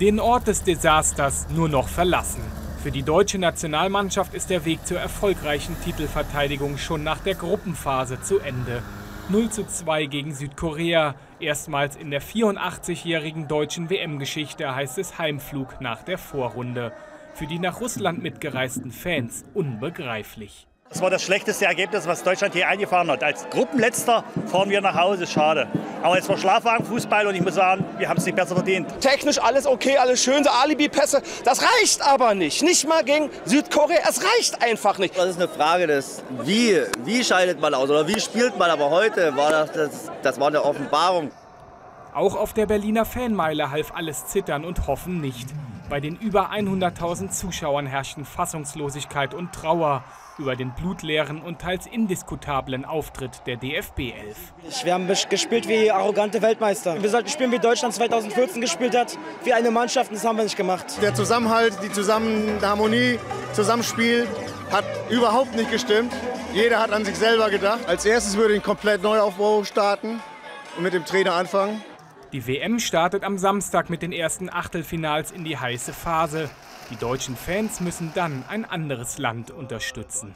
Den Ort des Desasters nur noch verlassen. Für die deutsche Nationalmannschaft ist der Weg zur erfolgreichen Titelverteidigung schon nach der Gruppenphase zu Ende. 0 zu 2 gegen Südkorea. Erstmals in der 84-jährigen deutschen WM-Geschichte heißt es Heimflug nach der Vorrunde. Für die nach Russland mitgereisten Fans unbegreiflich. Das war das schlechteste Ergebnis, was Deutschland hier eingefahren hat. Als Gruppenletzter fahren wir nach Hause, schade. Aber es war Schlafwagenfußball und ich muss sagen, wir haben es nicht besser verdient. Technisch alles okay, alles schön, so Alibi-Pässe. Das reicht aber nicht. Nicht mal gegen Südkorea. Es reicht einfach nicht. Das ist eine Frage des Wie. Wie scheidet man aus oder wie spielt man? Aber heute war das, das, das war eine Offenbarung. Auch auf der Berliner Fanmeile half alles zittern und hoffen nicht. Bei den über 100.000 Zuschauern herrschten Fassungslosigkeit und Trauer über den blutleeren und teils indiskutablen Auftritt der DFB 11. Wir haben gespielt wie arrogante Weltmeister. Wir sollten spielen, wie Deutschland 2014 gespielt hat, wie eine Mannschaft, und das haben wir nicht gemacht. Der Zusammenhalt, die Zusammenharmonie, Zusammenspiel hat überhaupt nicht gestimmt. Jeder hat an sich selber gedacht. Als erstes würde ich einen komplett Neuaufbau starten und mit dem Trainer anfangen. Die WM startet am Samstag mit den ersten Achtelfinals in die heiße Phase. Die deutschen Fans müssen dann ein anderes Land unterstützen.